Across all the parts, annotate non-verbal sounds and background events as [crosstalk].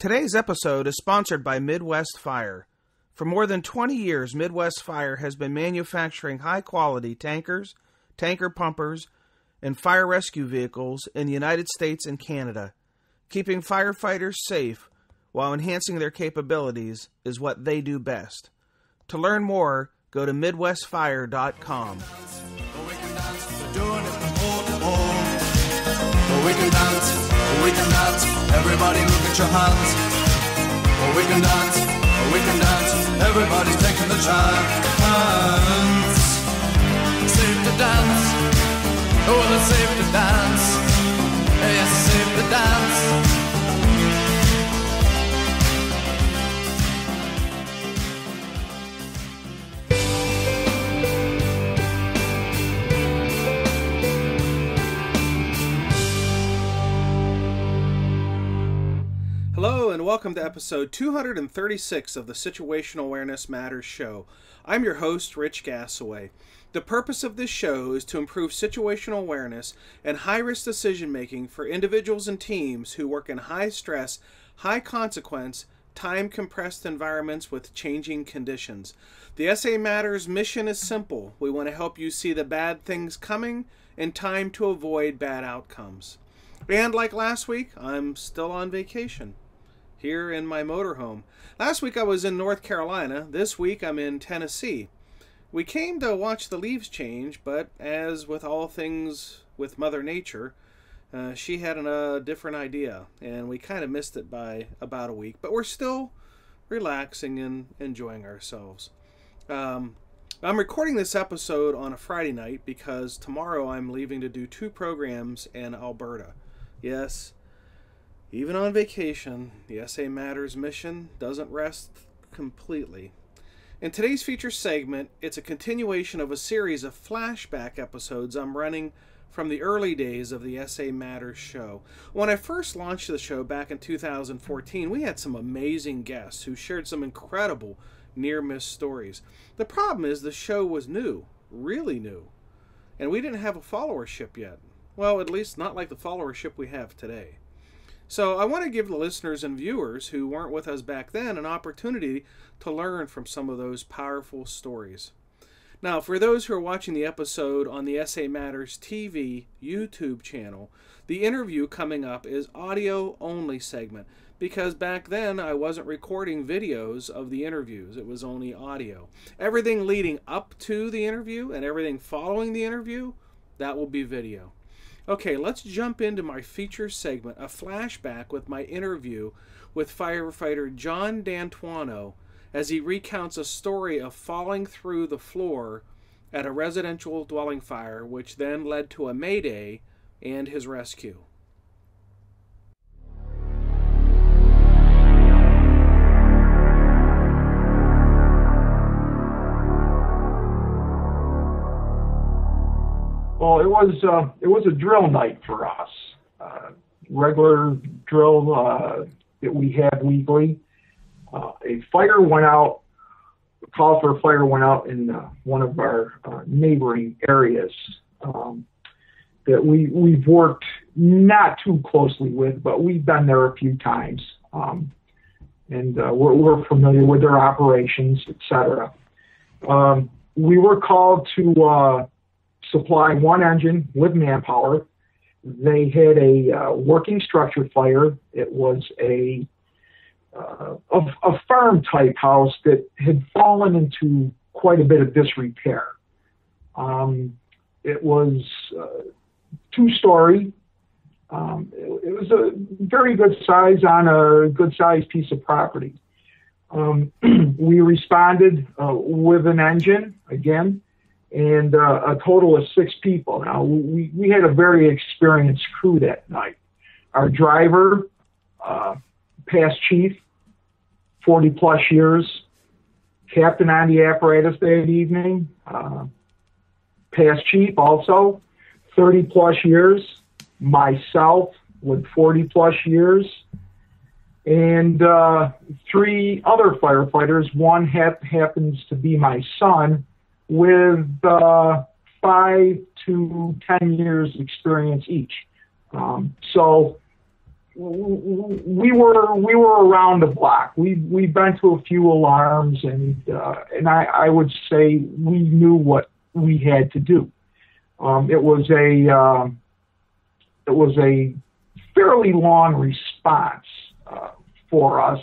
Today's episode is sponsored by Midwest Fire. For more than 20 years, Midwest Fire has been manufacturing high quality tankers, tanker pumpers, and fire rescue vehicles in the United States and Canada. Keeping firefighters safe while enhancing their capabilities is what they do best. To learn more, go to MidwestFire.com. we we can dance. Everybody look at your hands. We can dance, we can dance. Everybody's taking the chance. Safe to dance. Oh, it's safe to dance. Yes, safe to dance. Welcome to episode 236 of the Situational Awareness Matters show. I'm your host, Rich Gassaway. The purpose of this show is to improve situational awareness and high risk decision making for individuals and teams who work in high stress, high consequence, time compressed environments with changing conditions. The SA Matters mission is simple we want to help you see the bad things coming in time to avoid bad outcomes. And like last week, I'm still on vacation here in my motorhome. Last week I was in North Carolina. This week I'm in Tennessee. We came to watch the leaves change, but as with all things with Mother Nature, uh, she had a uh, different idea, and we kind of missed it by about a week. But we're still relaxing and enjoying ourselves. Um, I'm recording this episode on a Friday night because tomorrow I'm leaving to do two programs in Alberta. Yes, even on vacation, the SA Matters mission doesn't rest completely. In today's feature segment, it's a continuation of a series of flashback episodes I'm running from the early days of the SA Matters show. When I first launched the show back in 2014, we had some amazing guests who shared some incredible near miss stories. The problem is the show was new, really new, and we didn't have a followership yet. Well, at least not like the followership we have today. So I want to give the listeners and viewers who weren't with us back then an opportunity to learn from some of those powerful stories. Now, for those who are watching the episode on the Essay Matters TV YouTube channel, the interview coming up is audio only segment because back then I wasn't recording videos of the interviews, it was only audio. Everything leading up to the interview and everything following the interview, that will be video. Okay, let's jump into my feature segment, a flashback with my interview with firefighter John D'Antuono as he recounts a story of falling through the floor at a residential dwelling fire, which then led to a mayday and his rescue. Was uh, it was a drill night for us. Uh, regular drill uh, that we have weekly. Uh, a fire went out. A call for a fire went out in uh, one of our uh, neighboring areas um, that we we've worked not too closely with, but we've been there a few times, um, and we're, we're familiar with their operations, etc. Um, we were called to supply one engine with manpower. They had a uh, working structure fire. It was a, uh, a, a farm type house that had fallen into quite a bit of disrepair. Um, it was uh, two story. Um, it, it, was a very good size on a good sized piece of property. Um, [clears throat] we responded uh, with an engine again and uh, a total of six people. Now, we, we had a very experienced crew that night. Our driver, uh, past chief, 40 plus years, captain on the apparatus that evening, uh, past chief also, 30 plus years, myself with 40 plus years, and uh, three other firefighters. One ha- happens to be my son with uh, five to ten years experience each. Um, so we were we were around the block. We we've been to a few alarms, and uh, and I, I would say we knew what we had to do. Um, it was a um, it was a fairly long response uh, for us.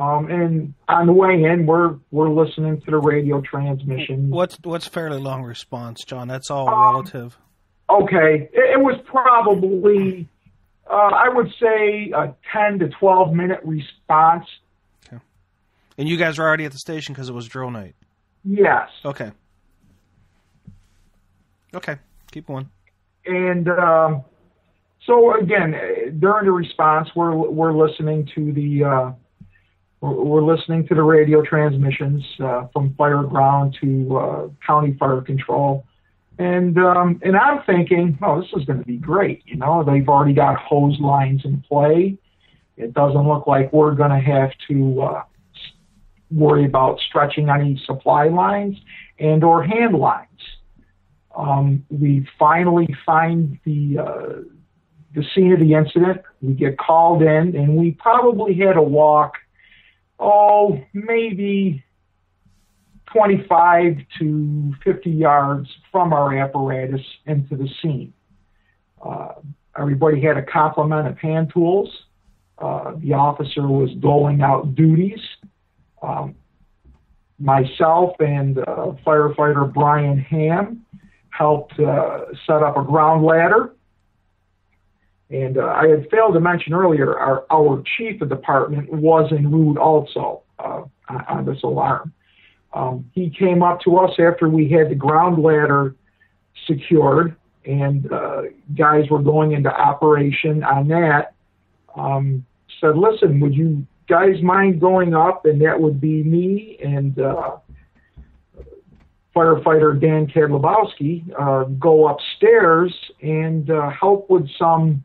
Um, and on the way in, we're we're listening to the radio transmission. What's what's fairly long response, John? That's all um, relative. Okay, it, it was probably uh, I would say a ten to twelve minute response. Okay. And you guys were already at the station because it was drill night. Yes. Okay. Okay, keep going. And um, so again, during the response, we're we're listening to the uh, we're listening to the radio transmissions uh, from fire ground to uh, county fire control, and um, and I'm thinking, oh, this is going to be great. You know, they've already got hose lines in play. It doesn't look like we're going to have to uh, worry about stretching any supply lines and or hand lines. Um, we finally find the uh, the scene of the incident. We get called in, and we probably had to walk, oh, maybe 25 to 50 yards from our apparatus into the scene. Uh, everybody had a complement of hand tools. Uh, the officer was doling out duties. Um, myself and uh, firefighter Brian Ham helped uh, set up a ground ladder. And uh, I had failed to mention earlier, our, our chief of department was in route also uh, on this alarm. Um, he came up to us after we had the ground ladder secured and uh, guys were going into operation on that. Um, said, listen, would you guys mind going up? And that would be me and uh, firefighter Dan Kadlubowski uh, go upstairs and uh, help with some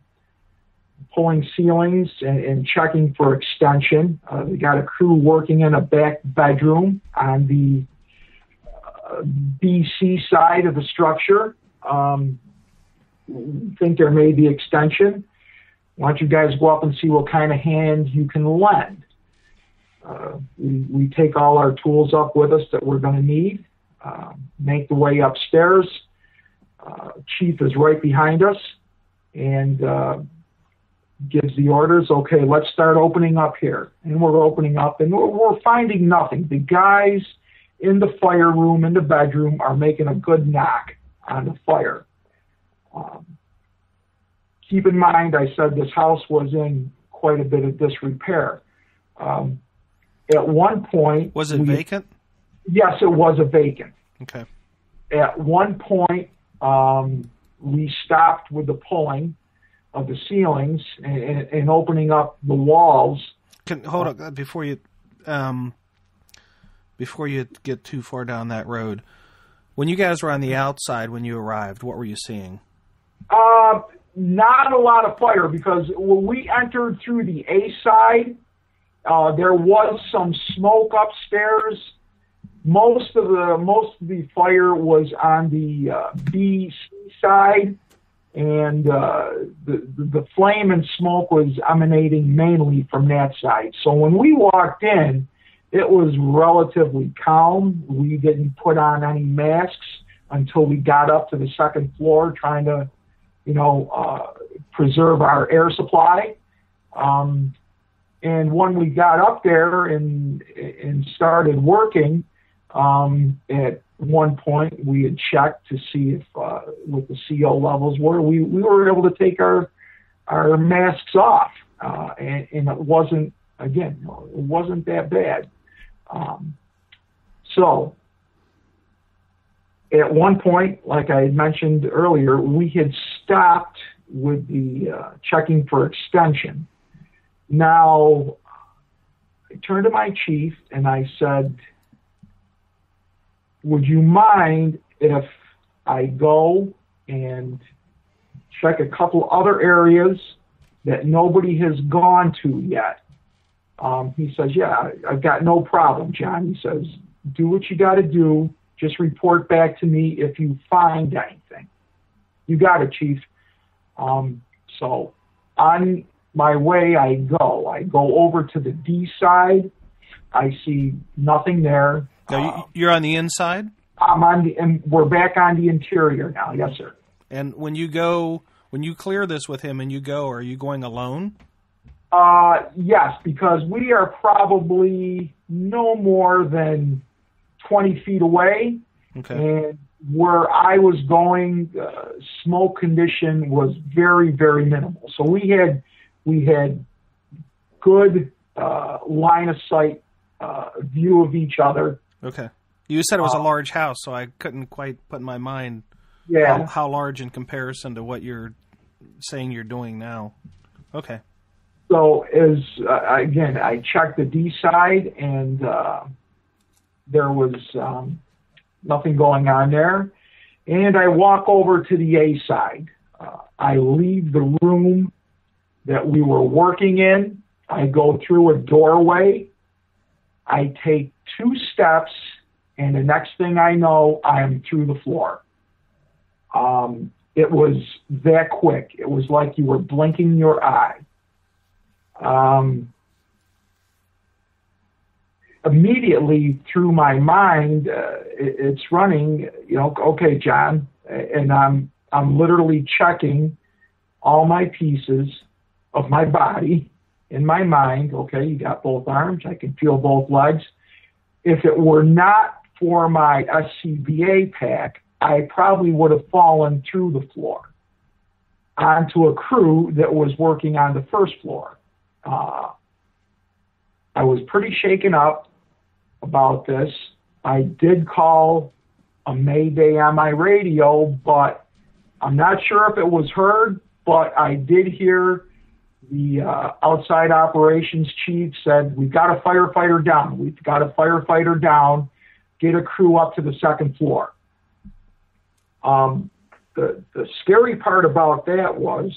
pulling ceilings and, and checking for extension. Uh, we got a crew working in a back bedroom on the uh, BC side of the structure. Um, think there may be extension. Why don't you guys go up and see what kind of hand you can lend? Uh, we, we take all our tools up with us that we're going to need uh, make the way upstairs. Uh, chief is right behind us and uh, gives the orders. Okay, let's start opening up here. And we're opening up, and we're, we're finding nothing. The guys in the fire room, in the bedroom, are making a good knock on the fire. Um, keep in mind, I said this house was in quite a bit of disrepair. Um, at one point, was it we, vacant? Yes, it was a vacant. Okay. At one point, um, we stopped with the pulling of the ceilings and, and opening up the walls. Can hold on before you um, before you get too far down that road. When you guys were on the outside when you arrived, what were you seeing? Uh, not a lot of fire because when we entered through the A side, uh, there was some smoke upstairs most of the most of the fire was on the uh, B side, and uh, the the flame and smoke was emanating mainly from that side. So when we walked in, it was relatively calm. We didn't put on any masks until we got up to the second floor, trying to, you know, uh, preserve our air supply. Um, and when we got up there and and started working, um, at one point, we had checked to see if uh, what the CO levels were. We we were able to take our our masks off, uh, and, and it wasn't again it wasn't that bad. Um, so at one point, like I had mentioned earlier, we had stopped with the uh, checking for extension. Now, I turned to my chief and I said, would you mind if I go and check a couple other areas that nobody has gone to yet? Um, he says, Yeah, I've got no problem, John. He says, Do what you got to do. Just report back to me if you find anything. You got it, Chief. Um, so on my way, I go. I go over to the D side. I see nothing there. Now, you, you're on the inside, I'm on the, and we're back on the interior now. Yes, sir. and when you go, when you clear this with him and you go, are you going alone? Uh, yes, because we are probably no more than 20 feet away. Okay. And where I was going, uh, smoke condition was very, very minimal. So we had, we had good, uh, line of sight, uh, view of each other. Okay. You said it was a Uh, large house, so I couldn't quite put in my mind Yeah. how, how large in comparison to what you're saying you're doing now. Okay. So as uh, again, I checked the D side, and uh, there was um, nothing going on there. And I walk over to the A side. Uh, I leave the room that we were working in. I go through a doorway. I take two steps, and the next thing I know, I am through the floor. Um, it was that quick. It was like you were blinking your eye. Um, immediately through my mind, uh, it, it's running. You know, okay, John, and I'm I'm literally checking all my pieces of my body in my mind. Okay, you got both arms. I can feel both legs. If it were not for my SCBA pack, I probably would have fallen through the floor onto a crew that was working on the first floor. Uh, I was pretty shaken up about this. I did call a Mayday on my radio, but I'm not sure if it was heard, but I did hear the uh, outside operations chief said, We've got a firefighter down. We've got a firefighter down. Get a crew up to the second floor. Um, the, the scary part about that was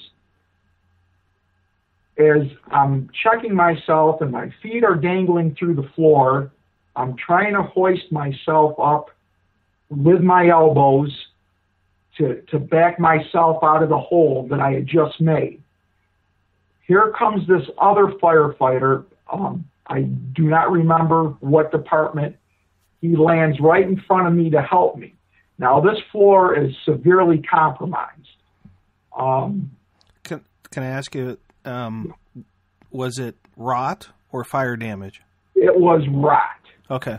as I'm checking myself and my feet are dangling through the floor, I'm trying to hoist myself up with my elbows to, to back myself out of the hole that I had just made. Here comes this other firefighter. Um, I do not remember what department. He lands right in front of me to help me. Now, this floor is severely compromised. Um, Can Can I ask you? Um, was it rot or fire damage? it was rot. Okay.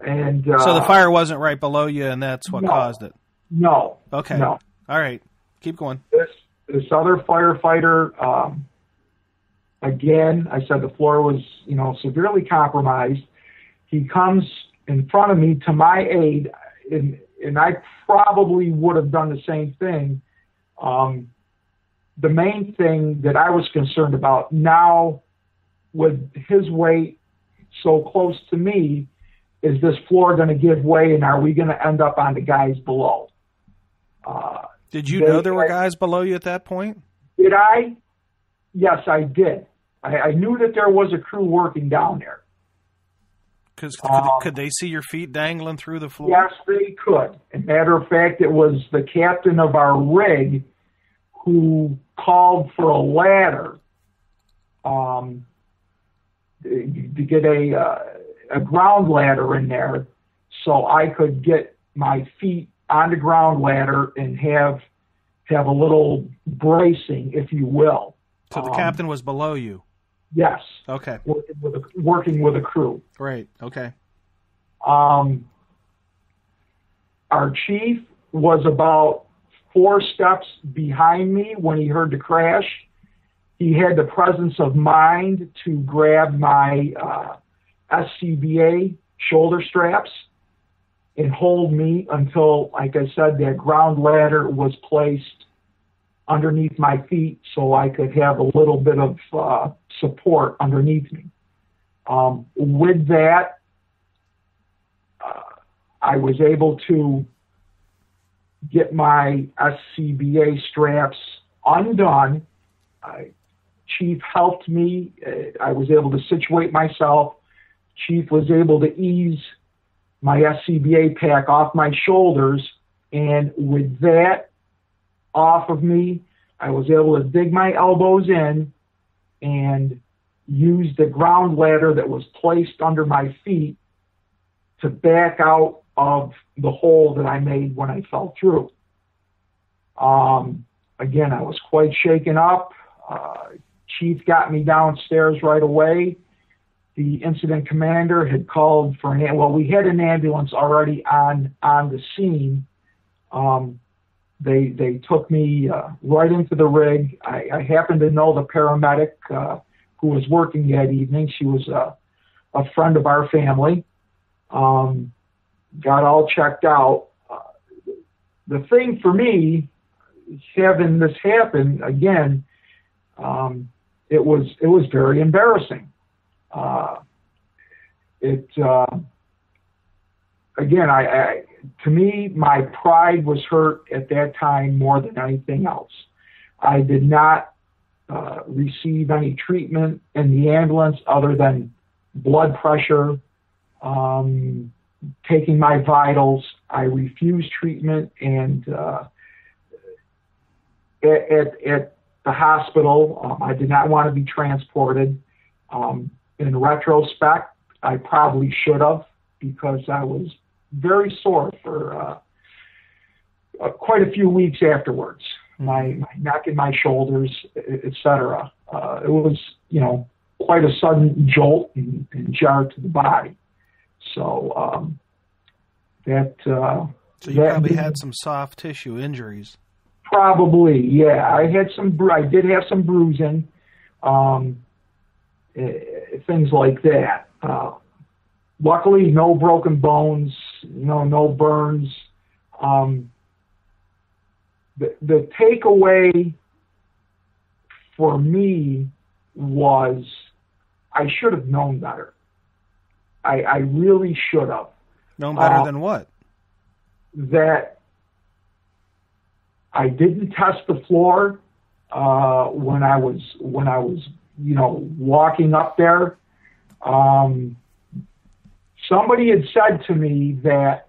And uh, So the fire wasn't right below you, and that's what no. caused it. No. Okay. No. All right. Keep going. This this other firefighter, um, again, I said the floor was you know severely compromised. He comes in front of me to my aid, and and I probably would have done the same thing. Um, the main thing that I was concerned about now, with his weight so close to me, is this floor going to give way, and are we going to end up on the guys below? Uh, Did you They- know there were guys below you at that point? Did I? Yes, I did. I, I knew that there was a crew working down there. Because Um, could, could they see your feet dangling through the floor? Yes, they could. As a matter of fact, it was the captain of our rig who called for a ladder um, to to get a uh, a ground ladder in there, so I could get my feet on the ground ladder and have have a little bracing, if you will. So the Um, captain was below you. Yes, Okay. working with a, working with a crew. Great. Okay. Um, our chief was about four steps behind me when he heard the crash. He had the presence of mind to grab my uh, SCBA shoulder straps and hold me until, like I said, that ground ladder was placed underneath my feet so I could have a little bit of uh, support underneath me. Um, with that, uh, I was able to get my SCBA straps undone. I, Chief helped me. Uh, I was able to situate myself. Chief was able to ease my SCBA pack off my shoulders, and with that off of me, I was able to dig my elbows in and use the ground ladder that was placed under my feet to back out of the hole that I made when I fell through. Um, again, I was quite shaken up. Uh, Chief got me downstairs right away. The incident commander had called for an well, we had an ambulance already on on the scene. Um, they they took me uh, right into the rig. I, I happened to know the paramedic uh, who was working that evening. She was a, a friend of our family. Um, got all checked out. Uh, the thing for me, having this happen again, um, it was it was very embarrassing. Uh, it uh, again, I, I to me, my pride was hurt at that time more than anything else. I did not uh, receive any treatment in the ambulance other than blood pressure, um, taking my vitals. I refused treatment, and uh, at, at, at, the hospital, um, I did not want to be transported. Um, in retrospect, I probably should have because I was very sore for uh, uh, quite a few weeks afterwards. Mm-hmm. My, my neck and my shoulders, etc. Uh, it was, you know, quite a sudden jolt and, and jar to the body. So um, that. Uh, so you that probably had some soft tissue injuries. Probably, yeah. I had some. I did have some bruising, um, things like that. Uh, luckily, no broken bones, no no burns. Um, the the takeaway for me was I should have known better. I, I really should have. Known better uh, than what? That I didn't test the floor uh, when I was when I was you know walking up there. Um, somebody had said to me that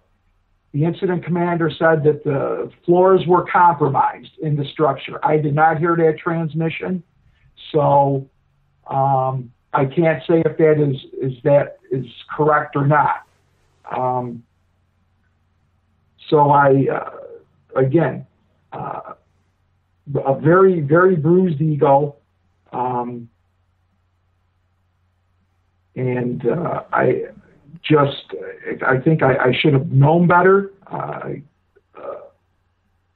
the incident commander said that the floors were compromised in the structure. I did not hear that transmission, so um, I can't say if that is is that is correct or not. Um, so I uh, again uh, a very very bruised ego. Um, and uh, I just I think I, I should have known better. Uh, uh,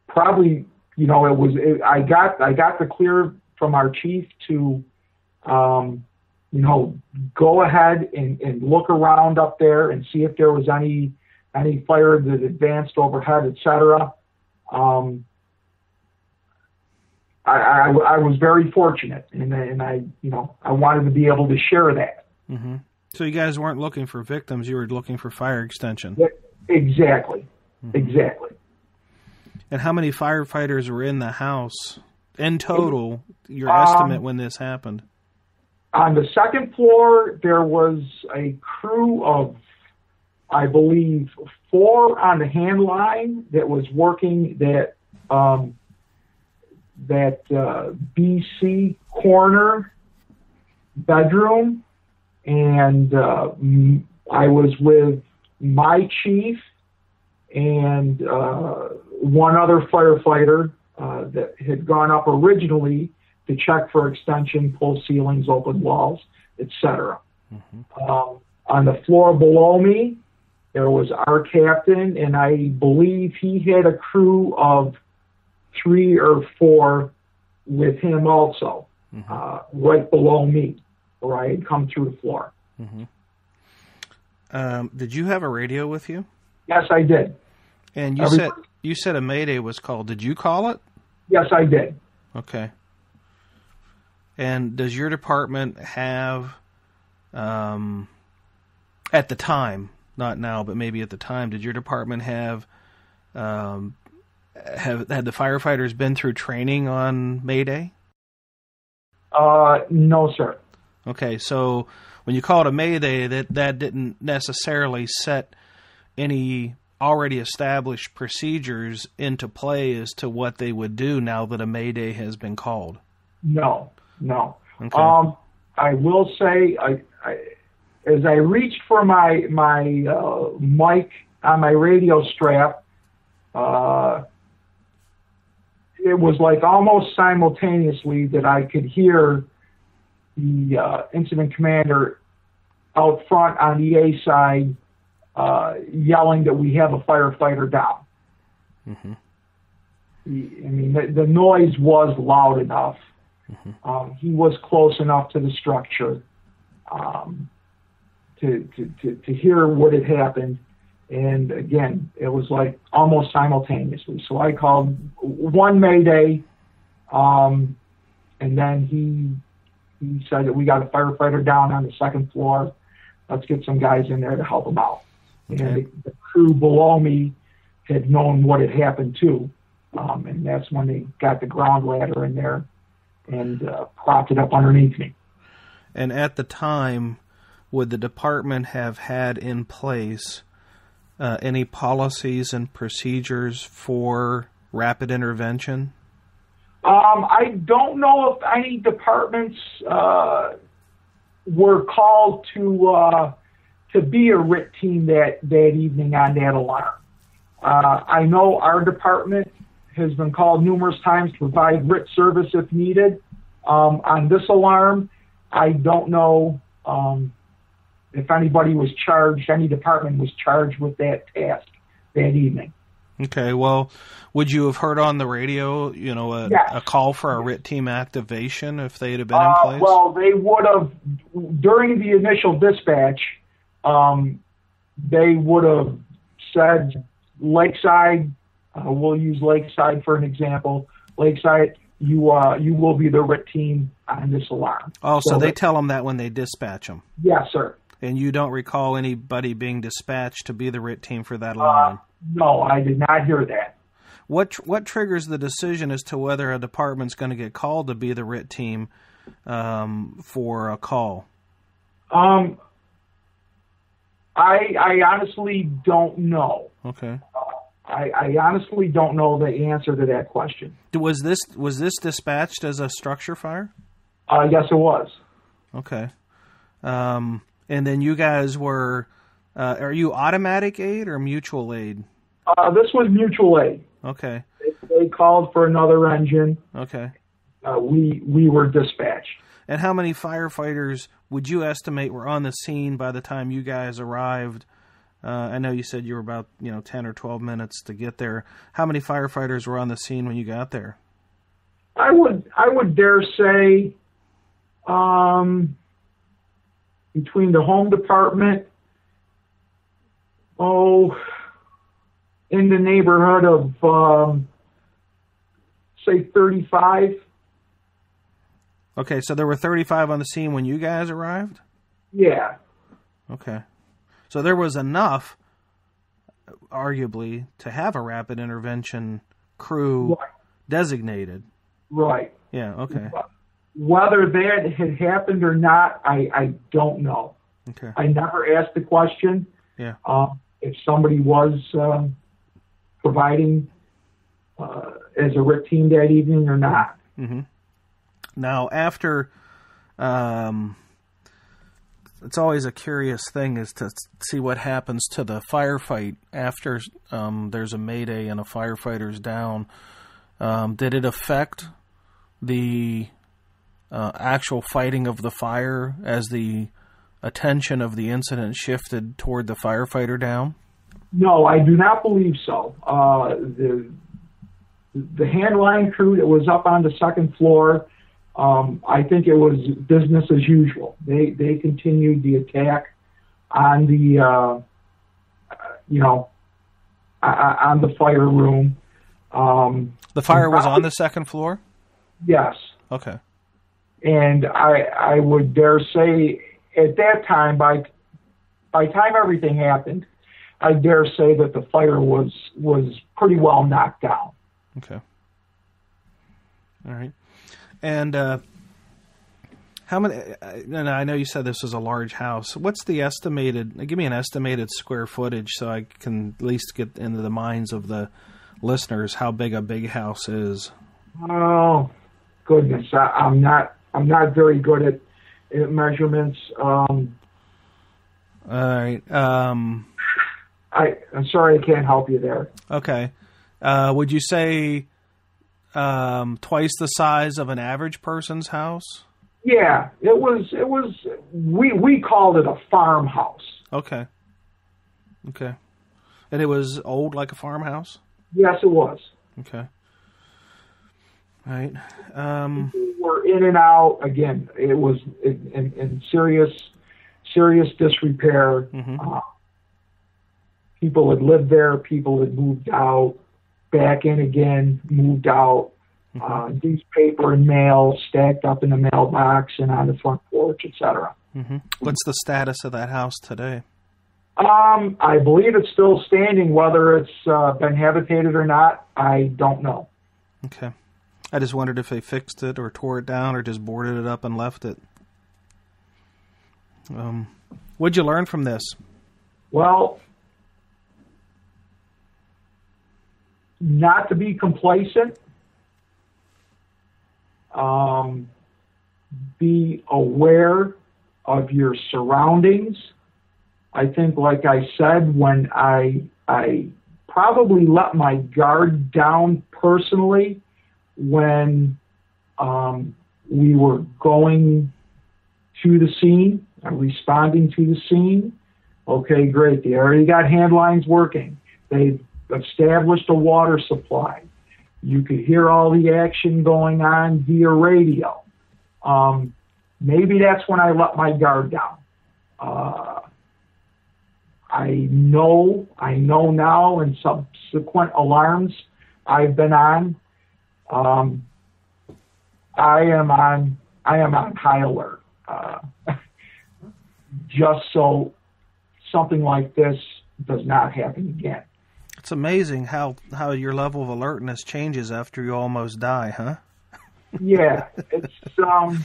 probably, you know, it was it, I got I got the clear from our chief to, um, you know, go ahead and, and look around up there and see if there was any any fire that advanced overhead, etc. Um, I, I, I was very fortunate, and, and I, you know, I wanted to be able to share that. Mm-hmm. So you guys weren't looking for victims; you were looking for fire extension. Exactly. Mm-hmm. Exactly. And how many firefighters were in the house in total? Your um, estimate when this happened? On the second floor, there was a crew of, I believe, four on the hand line that was working that um, that uh, BC corner bedroom and uh, I was with my chief and uh, one other firefighter uh, that had gone up originally to check for extension, pull ceilings, open walls, etc. Mm-hmm. Um, on the floor below me, there was our captain, and I believe he had a crew of three or four with him also, mm-hmm. uh, right below me had come through the floor. Mm-hmm. Um, did you have a radio with you? Yes, I did. And you Every... said you said a mayday was called. Did you call it? Yes, I did. Okay. And does your department have, um, at the time, not now, but maybe at the time, did your department have, um, have had the firefighters been through training on Mayday? Uh, no, sir. Okay, so when you call it a mayday, that that didn't necessarily set any already established procedures into play as to what they would do now that a mayday has been called. No, no. Okay. Um, I will say, I, I, as I reached for my my uh, mic on my radio strap, uh, it was like almost simultaneously that I could hear the uh, incident commander out front on the A side uh, yelling that we have a firefighter down. Mhm. The- I mean, the, the noise was loud enough. Um, he was close enough to the structure um, to, to, to, to hear what had happened. And again, it was like almost simultaneously. So I called one Mayday, um, and then he he said that we got a firefighter down on the second floor. Let's get some guys in there to help him out. Okay. And the, the crew below me had known what had happened too, um, and that's when they got the ground ladder in there and uh, propped it up underneath me. And at the time, would the department have had in place uh, any policies and procedures for rapid intervention? Um, I don't know if any departments uh, were called to uh, to be a RIT team that that evening on that alarm. Uh, I know our department has been called numerous times to provide RIT service if needed. Um, on this alarm, I don't know um, if anybody was charged, any department was charged with that task that evening. Okay, well, would you have heard on the radio, you know, a, Yes. a call for a RIT team activation if they'd have been in Uh, place? well, they would have during the initial dispatch. Um, they would have said Lakeside. Uh, we'll use Lakeside for an example. Lakeside, you uh, you will be the RIT team on this alarm. oh, so so they that- tell them that when they dispatch them, Yes, sir. and you don't recall anybody being dispatched to be the RIT team for that Uh, alarm. No, I did not hear that. What tr- what triggers the decision as to whether a department's going to get called to be the RIT team um, for a call? Um, I I honestly don't know. Okay. I, I honestly don't know the answer to that question. Was this was this dispatched as a structure fire? Uh, yes, it was. Okay. Um, and then you guys were, uh, are you automatic aid or mutual aid? Uh, this was mutual aid. Okay. They, they called for another engine. Okay. Uh, we we were dispatched. And how many firefighters would you estimate were on the scene by the time you guys arrived? Uh, I know you said you were about you know ten or twelve minutes to get there. How many firefighters were on the scene when you got there? I would I would dare say, um, between the home department, oh, in the neighborhood of um, say thirty five. Okay, so there were thirty-five on the scene when you guys arrived. Yeah. Okay. So there was enough, arguably, to have a rapid intervention crew Right. designated. Right. Yeah, okay. Whether that had happened or not, I, I don't know. Okay. I never asked the question. Yeah. Um, if somebody was um, providing uh, as a RIT team that evening or not. hmm Now, after, um, it's always a curious thing is to see what happens to the firefight after um, there's a mayday and a firefighter's down. Um, did it affect the uh, actual fighting of the fire as the attention of the incident shifted toward the firefighter down? No, I do not believe so. Uh, the the handline crew that was up on the second floor, um, I think it was business as usual. They they continued the attack on the uh, you know on the fire room. Um, The fire was on the second floor? yes, Okay. and I I would dare say at that time by by time everything happened, I dare say that the fire was was pretty well knocked down. Okay. All right. And uh, How many? And I know you said this was a large house. What's the estimated? Give me an estimated square footage so I can at least get into the minds of the listeners how big a big house is. Oh goodness, I, I'm not. I'm not very good at, at measurements. Um, All right. Um, I, I'm sorry, I can't help you there. okay. Uh, would you say um, twice the size of an average person's house? Yeah, it was. It was. We we called it a farmhouse. Okay. Okay. And it was old like a farmhouse? Yes, it was. Okay. All right. Um, We were in and out again. It was in, in, in serious, serious disrepair. mhm. Uh, people had lived there. People had moved out, back in again, moved out. Uh, newspaper and mail stacked up in the mailbox and on the front porch, etc. hmm What's the status of that house today? Um, I believe it's still standing. Whether it's uh, been habitated or not, I don't know. Okay. I just wondered if they fixed it or tore it down or just boarded it up and left it. Um, what'd you learn from this? Well, not to be complacent. Um, be aware of your surroundings. I think, like I said, when I I probably let my guard down personally when um, we were going to the scene, uh, responding to the scene. Okay, great. They already got hand lines working. They've established a water supply. You could hear all the action going on via radio. Um, maybe that's when I let my guard down. Uh, I know, I know now, in subsequent alarms I've been on, um, I am on, I am on high alert. Uh, [laughs] just so something like this does not happen again. It's amazing how, how your level of alertness changes after you almost die, huh? Yeah, it's um,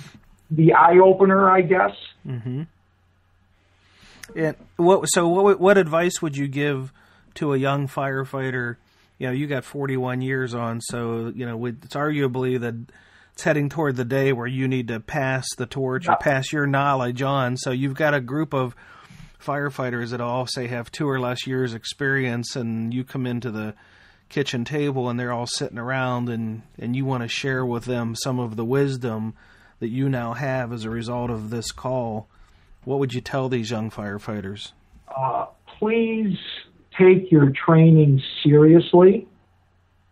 the eye opener, I guess. Mm-hmm. And what? So, what what advice would you give to a young firefighter? You know, you got 41 years on, so you know it's arguably that it's heading toward the day where you need to pass the torch or pass your knowledge on. So you've got a group of firefighters that all say have two or less years experience, and you come into the kitchen table and they're all sitting around, and and you want to share with them some of the wisdom that you now have as a result of this call. What would you tell these young firefighters? Uh, please take your training seriously.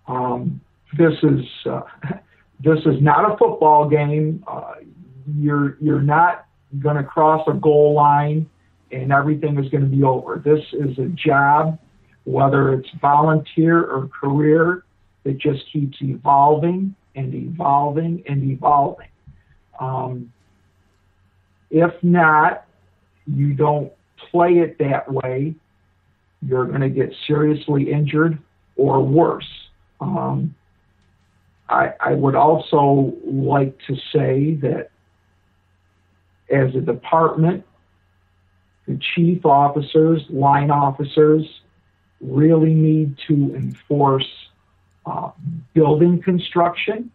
Um, this is uh, [laughs] this is not a football game. Uh, you're you're not going to cross a goal line and everything is going to be over. This is a job, whether it's volunteer or career, that just keeps evolving and evolving and evolving. Um, if not, you don't play it that way, you're going to get seriously injured or worse. Um, I, I would also like to say that as a department, chief officers, line officers really need to enforce uh, building construction.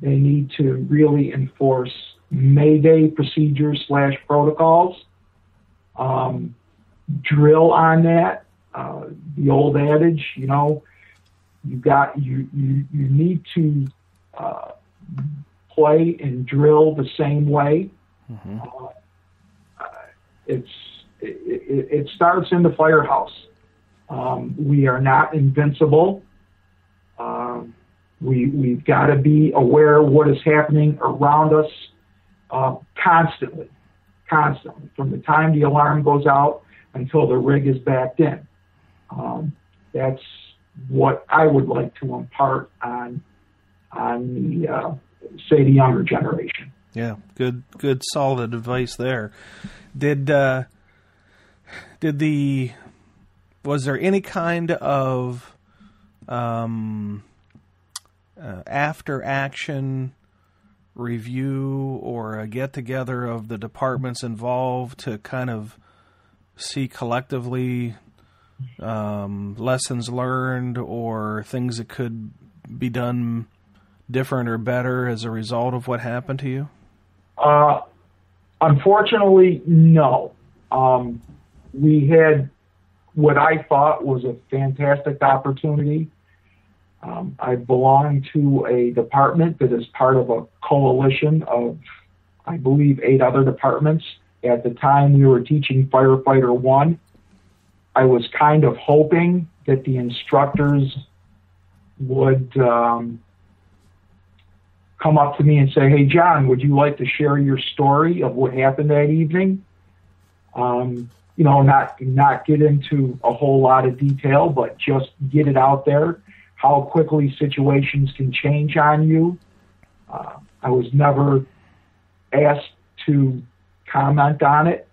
They need to really enforce Mayday procedures slash protocols. Um, drill on that. Uh, the old adage, you know, you got you you you need to uh, play and drill the same way. Uh, it's it, it, starts in the firehouse. Um, we are not invincible. Um, we we've got to be aware of what is happening around us uh, constantly, constantly from the time the alarm goes out until the rig is backed in. Um, that's what I would like to impart on on the uh, say the younger generation. Yeah, good, good, solid advice there. Did uh, did the was there any kind of um, uh, after action review or a get together of the departments involved to kind of see collectively um, lessons learned or things that could be done different or better as a result of what happened to you? Uh, unfortunately, no. Um, we had what I thought was a fantastic opportunity. Um, I belong to a department that is part of a coalition of, I believe, eight other departments. At the time we were teaching Firefighter 1, I was kind of hoping that the instructors would um, come up to me and say, "Hey, John, would you like to share your story of what happened that evening?" Um, you know, not not get into a whole lot of detail, but just get it out there. How quickly situations can change on you. Uh, I was never asked to comment on it.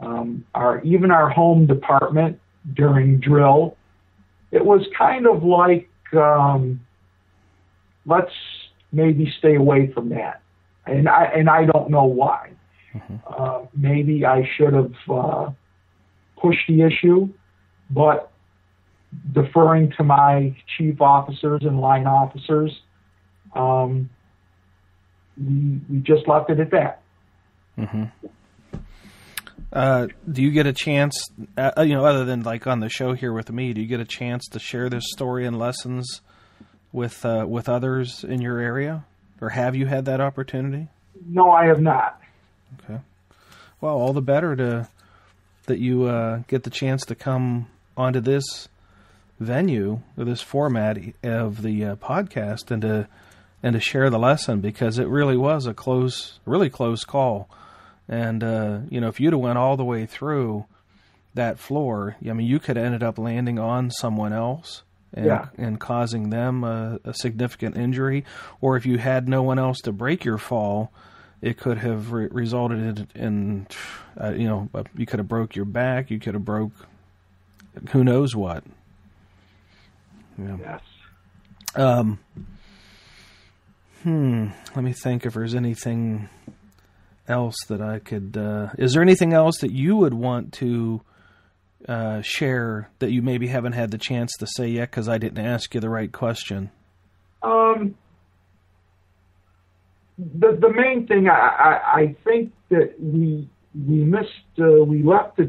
Um, our even our home department during drill, it was kind of like um, let's maybe stay away from that. And I and I don't know why. Mm-hmm. Uh, maybe I should have uh, pushed the issue, but deferring to my chief officers and line officers, um, we we just left it at that. Mm-hmm. Uh, do you get a chance, uh, you know, other than like on the show here with me, do you get a chance to share this story and lessons with uh, with others in your area, or have you had that opportunity? No, I have not. Okay. Well, all the better to that you uh, get the chance to come onto this venue or this format of the uh, podcast and to and to share the lesson because it really was a close, really close call. And uh, you know, if you'd have went all the way through that floor, I mean, you could have ended up landing on someone else and, yeah. and causing them a, a, significant injury. Or if you had no one else to break your fall, it could have re- resulted in, in uh, you know, you could have broke your back, you could have broke who knows what. Yeah. Yes. Um. Hmm. Let me think if there's anything else that I could. Uh, is there anything else that you would want to uh, share that you maybe haven't had the chance to say yet because I didn't ask you the right question? Um, the the main thing I, I, I think that we we missed uh, we left the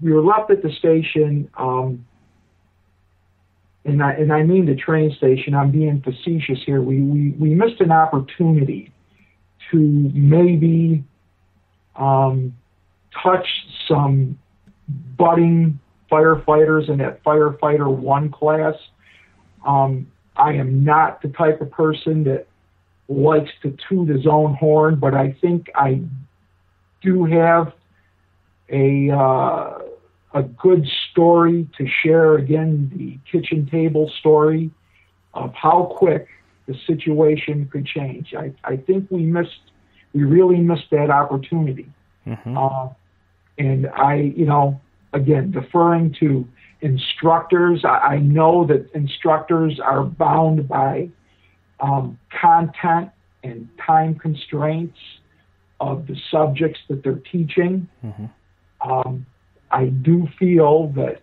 we were left at the station um, and I and I mean the train station. I'm being facetious here. We we we missed an opportunity to maybe um, touch some budding firefighters in that firefighter one class. Um, I am not the type of person that likes to toot his own horn, but I think I do have a uh, a good story to share. Again, the kitchen table story of how quick the situation could change. I, I think we missed, we really missed that opportunity. Mm-hmm. Uh, and I, you know, again, deferring to instructors, I, I know that instructors are bound by um, content and time constraints of the subjects that they're teaching. Mm-hmm. Um, I do feel that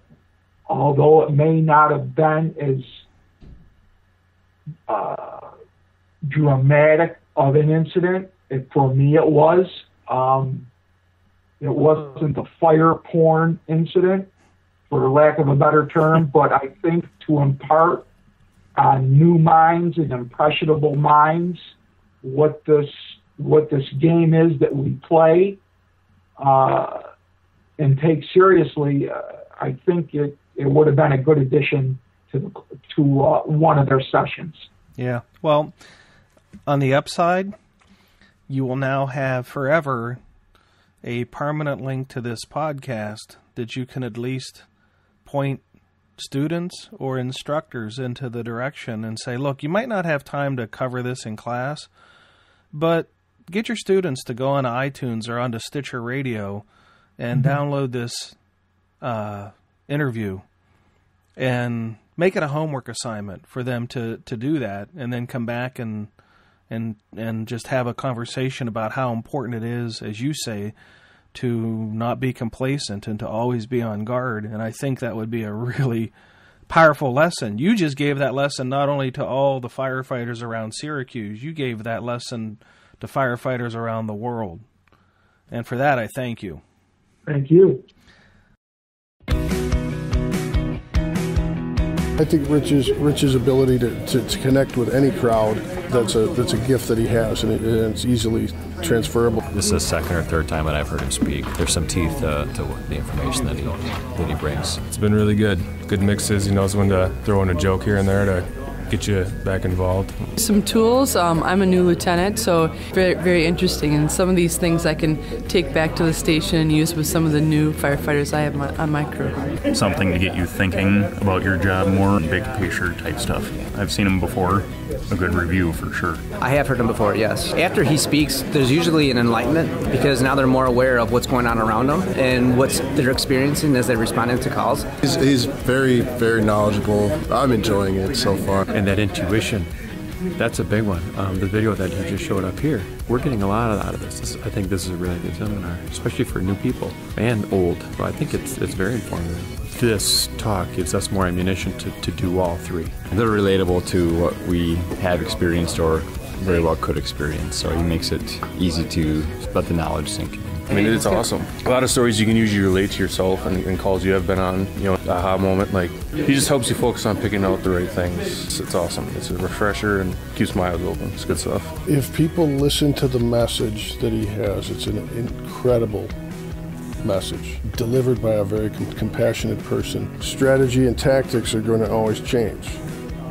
although it may not have been as uh, dramatic of an incident, it, for me it was. Um, it wasn't the fire porn incident, for lack of a better term, [laughs] but I think to impart on new minds and impressionable minds what this what this game is that we play uh, and take seriously, uh, I think it, it would have been a good addition to the, to uh, one of their sessions. Yeah. Well, on the upside, you will now have forever a permanent link to this podcast that you can at least point students or instructors into the direction and say, look, you might not have time to cover this in class, but get your students to go on iTunes or onto Stitcher Radio and mm-hmm. download this uh, interview and make it a homework assignment for them to, to do that and then come back and and and just have a conversation about how important it is, as you say, to not be complacent and to always be on guard. And I think that would be a really powerful lesson. You just gave that lesson not only to all the firefighters around Syracuse, you gave that lesson to firefighters around the world. And for that, I thank you. Thank you. I think Rich's Rich's ability to, to, to, connect with any crowd that's a that's a gift that he has, and, it, and, it's easily transferable. This is the second or third time that I've heard him speak. There's some teeth uh, to the information that he that he brings. It's been really good. Good mixes. He knows when to throw in a joke here and there to get you back involved. Some tools. Um, I'm a new lieutenant, so very, very interesting. And some of these things I can take back to the station and use with some of the new firefighters I have my, on my crew. Something to get you thinking about your job more, big picture type stuff. I've seen them before. A good review for sure. I have heard him before, yes. After he speaks, there's usually an enlightenment because now they're more aware of what's going on around them and what they're experiencing as they're responding to calls. He's, he's very, very knowledgeable. I'm enjoying it so far and that intuition. That's a big one. Um, the video that you just showed up here, we're getting a lot out of this. this. I think this is a really good seminar, especially for new people and old. But I think it's it's very informative. This talk gives us more ammunition to, to do all three. They're relatable to what we have experienced or very well could experience. So it makes it easy to let the knowledge sink in. I mean, it's awesome. A lot of stories you can usually relate to yourself and, and, calls you have been on, you know, aha moment. Like, he just helps you focus on picking out the right things. It's, it's awesome. It's a refresher and keeps my eyes open. It's good stuff. If people listen to the message that he has, it's an incredible message delivered by a very com- compassionate person. Strategy and tactics are going to always change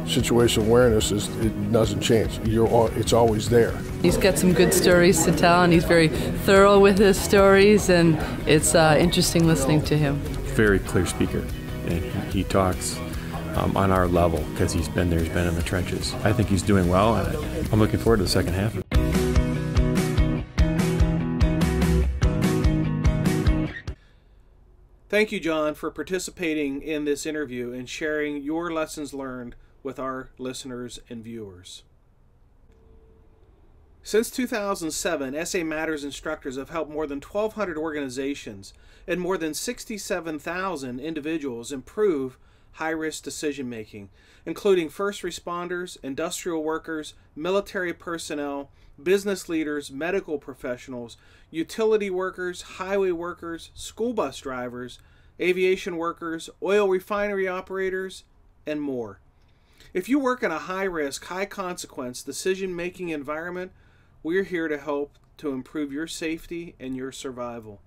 situation awareness is it doesn't change. You're all, it's always there. He's got some good stories to tell, and he's very thorough with his stories, and it's uh, interesting listening to him. Very clear speaker, and he, he talks um, on our level because he's been there, he's been in the trenches. I think he's doing well, and I'm looking forward to the second half. Thank you, John, for participating in this interview and sharing your lessons learned with our listeners and viewers. Since 2007, SA Matters instructors have helped more than 1,200 organizations and more than 67,000 individuals improve high risk decision making, including first responders, industrial workers, military personnel, business leaders, medical professionals, utility workers, highway workers, school bus drivers, aviation workers, oil refinery operators, and more. If you work in a high risk, high consequence decision making environment, we're here to help to improve your safety and your survival,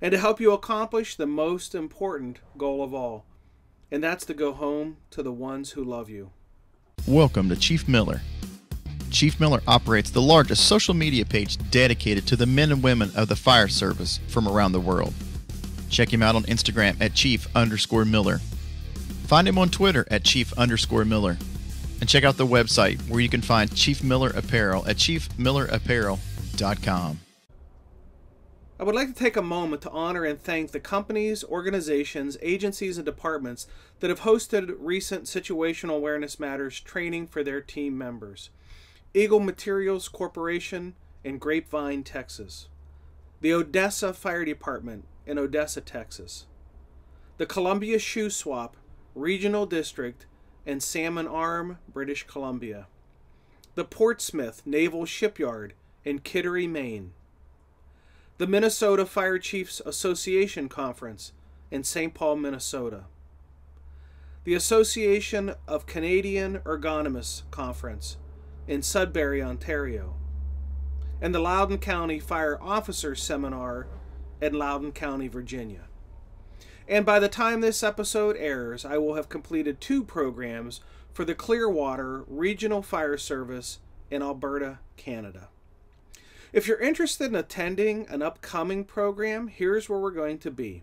and to help you accomplish the most important goal of all, and that's to go home to the ones who love you. Welcome to Chief Miller. Chief Miller operates the largest social media page dedicated to the men and women of the fire service from around the world. Check him out on Instagram at chief underscore Miller. Find him on Twitter at chief underscore Miller. And check out the website where you can find Chief Miller Apparel at chiefmillerapparel.com. I would like to take a moment to honor and thank the companies, organizations, agencies, and departments that have hosted recent Situational Awareness Matters training for their team members. Eagle Materials Corporation in Grapevine, Texas, the Odessa Fire Department in Odessa, Texas, the Columbia Shuswap Regional District and Salmon Arm, British Columbia. The Portsmouth Naval Shipyard in Kittery, Maine. The Minnesota Fire Chiefs Association Conference in St. Paul, Minnesota. The Association of Canadian Ergonomists Conference in Sudbury, Ontario. And the Loudoun County Fire Officers Seminar in Loudoun County, Virginia. And by the time this episode airs, I will have completed two programs for the Clearwater Regional Fire Service in Alberta, Canada. If you're interested in attending an upcoming program, here's where we're going to be.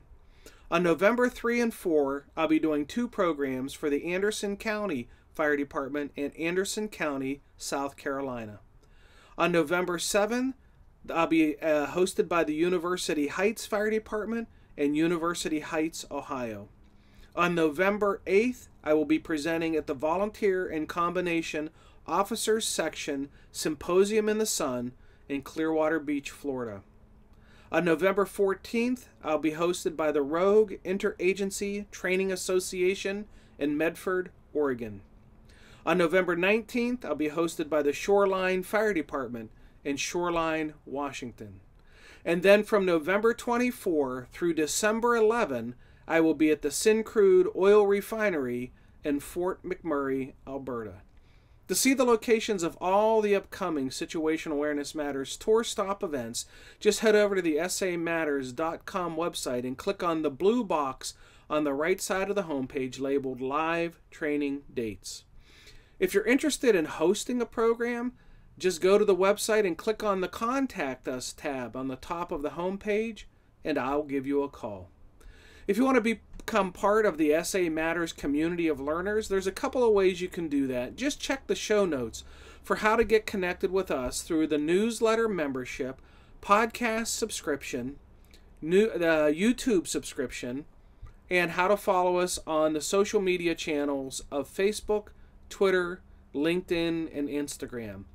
On November 3 and 4, I'll be doing two programs for the Anderson County Fire Department in Anderson County, South Carolina. On November 7, I'll be uh, hosted by the University Heights Fire Department in University Heights, Ohio. On November 8th, I will be presenting at the Volunteer and Combination Officers Section Symposium in the Sun in Clearwater Beach, Florida. On November 14th, I'll be hosted by the Rogue Interagency Training Association in Medford, Oregon. On November 19th, I'll be hosted by the Shoreline Fire Department in Shoreline, Washington. And then from November 24 through December 11, I will be at the Syncrude Oil Refinery in Fort McMurray, Alberta. To see the locations of all the upcoming Situation Awareness Matters tour stop events, just head over to the samatters.com website and click on the blue box on the right side of the homepage labeled Live Training Dates. If you're interested in hosting a program, just go to the website and click on the Contact Us tab on the top of the homepage, and I'll give you a call. If you want to become part of the SA Matters community of learners, there's a couple of ways you can do that. Just check the show notes for how to get connected with us through the newsletter membership, podcast subscription, new uh, YouTube subscription, and how to follow us on the social media channels of Facebook, Twitter, LinkedIn, and Instagram.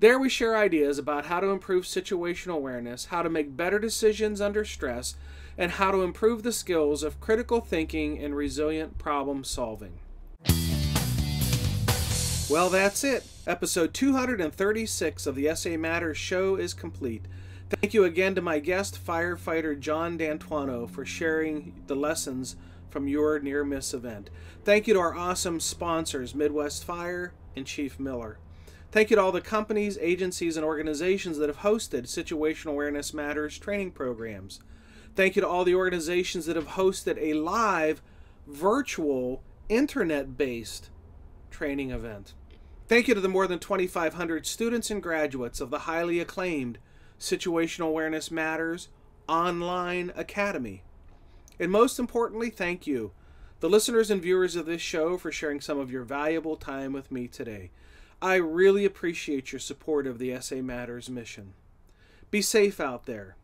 There we share ideas about how to improve situational awareness, how to make better decisions under stress, and how to improve the skills of critical thinking and resilient problem solving. Well, that's it. Episode 236 of the SA Matters show is complete. Thank you again to my guest, firefighter John Dantuono, for sharing the lessons from your near miss event. Thank you to our awesome sponsors, Midwest Fire and Chief Miller. Thank you to all the companies, agencies, and organizations that have hosted Situational Awareness Matters training programs. Thank you to all the organizations that have hosted a live, virtual, internet based training event. Thank you to the more than 2,500 students and graduates of the highly acclaimed Situational Awareness Matters Online Academy. And most importantly, thank you, the listeners and viewers of this show, for sharing some of your valuable time with me today. I really appreciate your support of the SA Matters mission. Be safe out there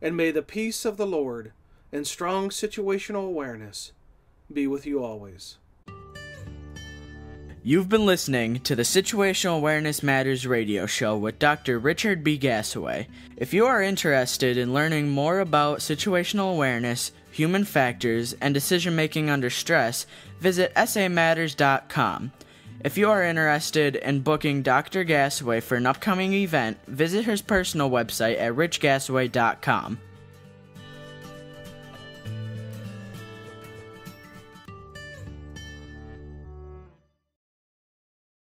and may the peace of the Lord and strong situational awareness be with you always. You've been listening to the Situational Awareness Matters radio show with Dr. Richard B. Gasaway. If you are interested in learning more about situational awareness, human factors, and decision making under stress, visit samatters.com. If you are interested in booking Dr. Gasaway for an upcoming event, visit his personal website at richgasaway.com.